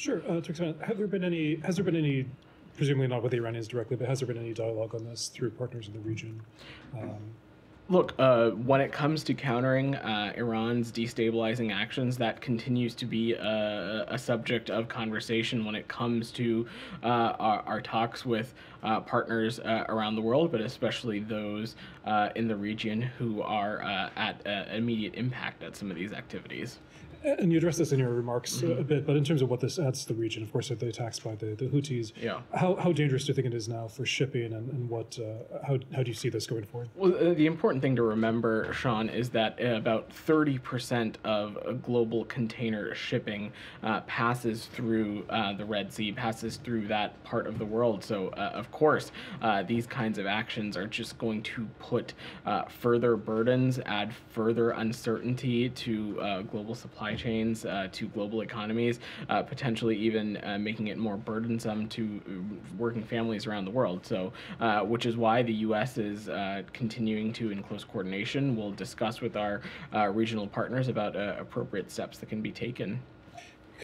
Sure. Uh, to expand, have there been any? Has there been any? Presumably not with the Iranians directly, but has there been any dialogue on this through partners in the region? Um, Look, uh, when it comes to countering uh, Iran's destabilizing actions, that continues to be a, a, subject of conversation when it comes to uh, our, our, talks with uh, partners uh, around the world, but especially those uh, in the region who are at immediate impact at some of these activities. And you addressed this in your remarks mm-hmm. a bit, but in terms of what this adds to the region, of course, the attacks by the, the Houthis. Yeah. How, how dangerous do you think it is now for shipping, and, and what uh, how, how do you see this going forward? Well, uh, the important thing to remember, Sean, is that uh, about 30% of global container shipping uh, passes through uh, the Red Sea, passes through that part of the world. So, uh, of course, these kinds of actions are just going to put further burdens, add further uncertainty to global supply chains uh, to global economies, uh, potentially even uh, making it more burdensome to working families around the world. So, which is why the U.S. is continuing to, in close coordination, we'll discuss with our uh, regional partners about uh, appropriate steps that can be taken.